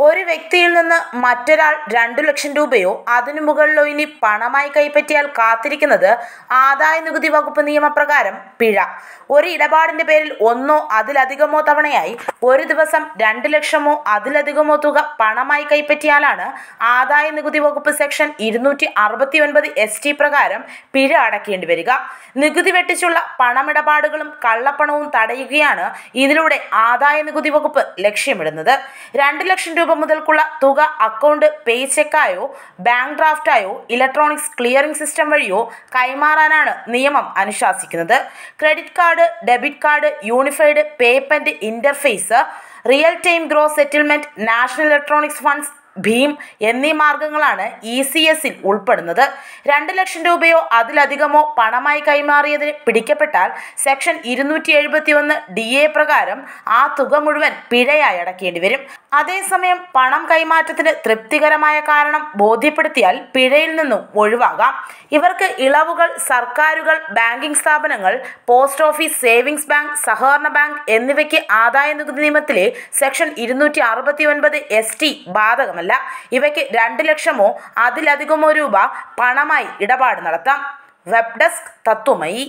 ഒരു വ്യക്തിയിൽ നിന്ന് മറ്റൊരാൾ രണ്ടു ലക്ഷം രൂപയോ അതിനു മുകളിലോ ഇനി പണമായി കൈപ്പറ്റിയാൽ കാത്തിരിക്കുന്നത് ആദായ നികുതി വകുപ്പ് നിയമപ്രകാരം പിഴ. ഒരു ഇടപാടിന്റെ പേരിൽ ഒന്നോ അതിലധികമോ തവണയായി ഒരു ദിവസം രണ്ട് ലക്ഷമോ അതിലധികമോ തുക പണമായി കൈപ്പറ്റിയാലാണ് ആദായ നികുതി വകുപ്പ് സെക്ഷൻ ഇരുന്നൂറ്റി അറുപത്തി ഒൻപത് എസ് ടി പ്രകാരം പിഴ അടക്കേണ്ടി വരിക. നികുതി വെട്ടിച്ചുള്ള പണമിടപാടുകളും കള്ളപ്പണവും തടയുകയാണ് ഇതിലൂടെ ആദായ നികുതി വകുപ്പ് ലക്ഷ്യമിടുന്നത്. രണ്ട് ലക്ഷം രൂപ മുതൽക്കുള്ള തുക അക്കൗണ്ട് പേ ചെക്കായോ ബാങ്ക് ഡ്രാഫ്റ്റായോ ഇലക്ട്രോണിക്സ് ക്ലിയറിംഗ് സിസ്റ്റം വഴിയോ കൈമാറാനാണ് നിയമം അനുശാസിക്കുന്നത്. Credit card debit card unified payment interface real time gross settlement national electronics funds Bhim എന്നീ മാർഗങ്ങളാണ് ഇ സി എസിൽ ഉൾപ്പെടുന്നത്. രണ്ട് ലക്ഷം രൂപയോ അതിലധികമോ പണമായി കൈമാറിയതിന് പിടിക്കപ്പെട്ടാൽ സെക്ഷൻ ഇരുന്നൂറ്റി എഴുപത്തി ഒന്ന് ഡി എ പ്രകാരം ആ തുക മുഴുവൻ പിഴയായി അടക്കേണ്ടി വരും. അതേസമയം പണം കൈമാറ്റത്തിന് തൃപ്തികരമായ കാരണം ബോധ്യപ്പെടുത്തിയാൽ പിഴയിൽ നിന്നും ഒഴിവാകാം. ഇവർക്ക് ഇളവുകൾ സർക്കാരുകൾ ബാങ്കിംഗ് സ്ഥാപനങ്ങൾ പോസ്റ്റ് ഓഫീസ് സേവിങ്സ് ബാങ്ക് സഹകരണ ബാങ്ക് എന്നിവയ്ക്ക് ആദായ നികുതി നിയമത്തിലെ സെക്ഷൻ ഇരുന്നൂറ്റി അറുപത്തി ഒൻപത് എസ് ടി ബാധകമല്ല. ഇവയ്ക്ക് രണ്ട് ലക്ഷമോ അതിലധികമോ രൂപ പണമായി ഇടപാട് നടത്താം. Web desk Tatwamayi.